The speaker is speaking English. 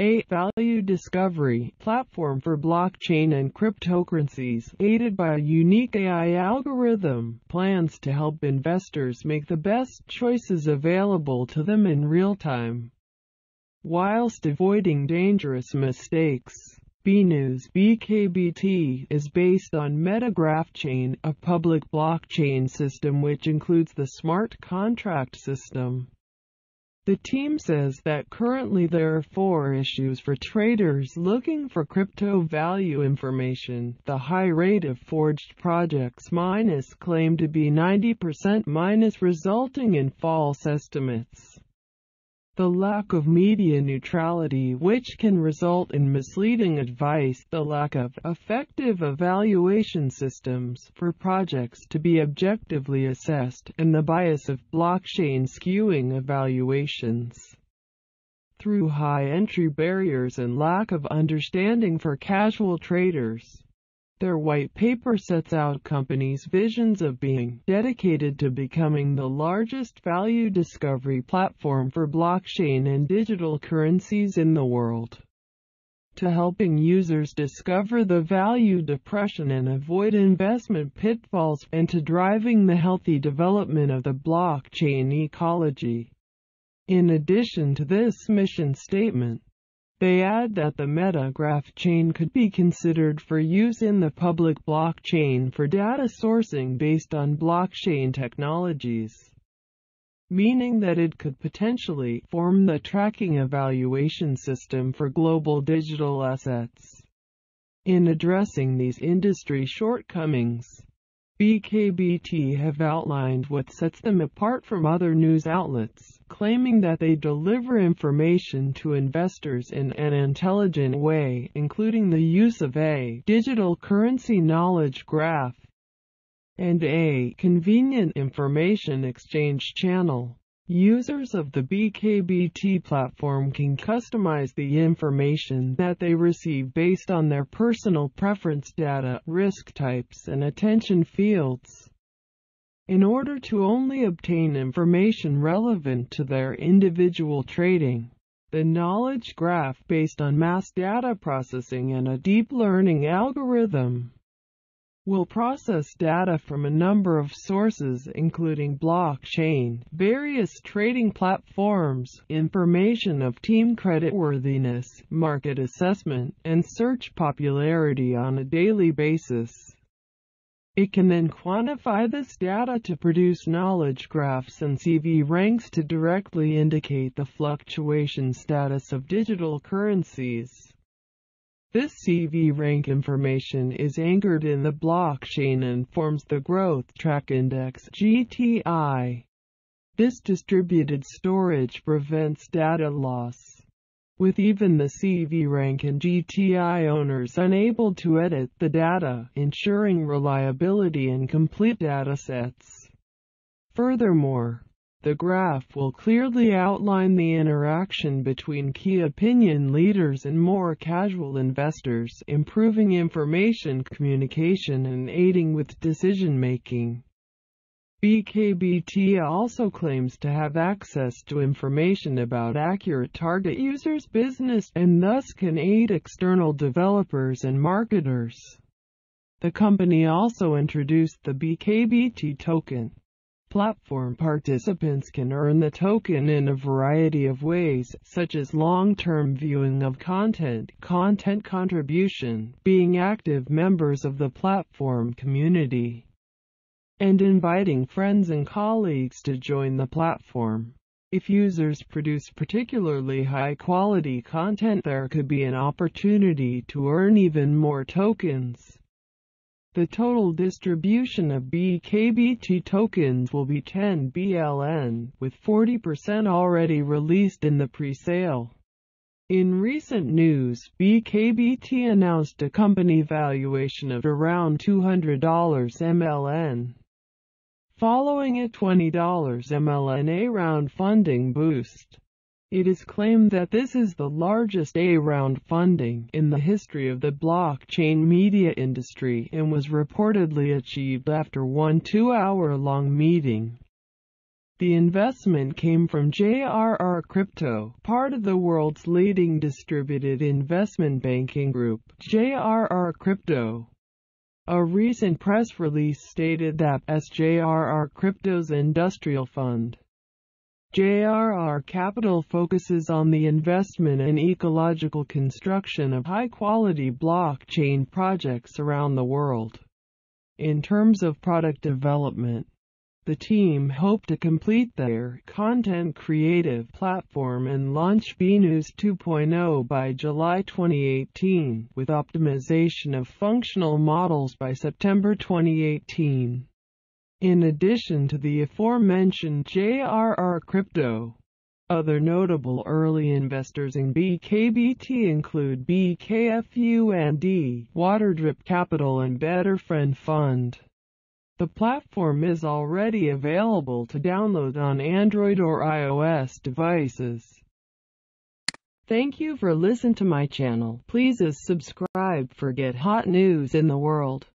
a value discovery platform for blockchain and cryptocurrencies, aided by a unique AI algorithm, plans to help investors make the best choices available to them in real time, whilst avoiding dangerous mistakes. BNews BKBT is based on MetaGraph Chain, a public blockchain system which includes the smart contract system. The team says that currently there are four issues for traders looking for crypto value information. The high rate of forged projects minus claimed to be 90% minus resulting in false estimates the lack of media neutrality which can result in misleading advice, the lack of effective evaluation systems for projects to be objectively assessed, and the bias of blockchain skewing evaluations. Through high entry barriers and lack of understanding for casual traders, their white paper sets out companies' visions of being dedicated to becoming the largest value discovery platform for blockchain and digital currencies in the world. To helping users discover the value depression and avoid investment pitfalls, and to driving the healthy development of the blockchain ecology. In addition to this mission statement, they add that the MetaGraph chain could be considered for use in the public blockchain for data sourcing based on blockchain technologies, meaning that it could potentially form the tracking evaluation system for global digital assets. In addressing these industry shortcomings, BKBT have outlined what sets them apart from other news outlets, claiming that they deliver information to investors in an intelligent way, including the use of a digital currency knowledge graph and a convenient information exchange channel. Users of the BKBT platform can customize the information that they receive based on their personal preference data, risk types, and attention fields. In order to only obtain information relevant to their individual trading, the knowledge graph based on mass data processing and a deep learning algorithm will process data from a number of sources including blockchain, various trading platforms, information of team creditworthiness, market assessment, and search popularity on a daily basis. It can then quantify this data to produce knowledge graphs and CV ranks to directly indicate the fluctuation status of digital currencies. This CV rank information is anchored in the blockchain and forms the Growth Track Index GTI. This distributed storage prevents data loss, with even the CV rank and GTI owners unable to edit the data, ensuring reliability and complete datasets. Furthermore, the graph will clearly outline the interaction between key opinion leaders and more casual investors, improving information communication and aiding with decision-making. BKBT also claims to have access to information about accurate target users' business and thus can aid external developers and marketers. The company also introduced the BKBT token, Platform participants can earn the token in a variety of ways, such as long-term viewing of content, content contribution, being active members of the platform community, and inviting friends and colleagues to join the platform. If users produce particularly high-quality content there could be an opportunity to earn even more tokens. The total distribution of BKBT tokens will be 10 BLN, with 40% already released in the pre-sale. In recent news, BKBT announced a company valuation of around $200 MLN. Following a $20 MLN round funding boost. It is claimed that this is the largest A-round funding in the history of the blockchain media industry and was reportedly achieved after one two-hour-long meeting. The investment came from JRR Crypto, part of the world's leading distributed investment banking group, JRR Crypto. A recent press release stated that SJRR Crypto's industrial fund JRR Capital focuses on the investment and ecological construction of high-quality blockchain projects around the world. In terms of product development, the team hope to complete their content creative platform and launch BNews 2.0 by July 2018, with optimization of functional models by September 2018. In addition to the aforementioned JRR Crypto, other notable early investors in BKBT include BKFUND, Waterdrip Capital and Better Friend Fund. The platform is already available to download on Android or iOS devices. Thank you for listening to my channel. Please subscribe for get hot news in the world.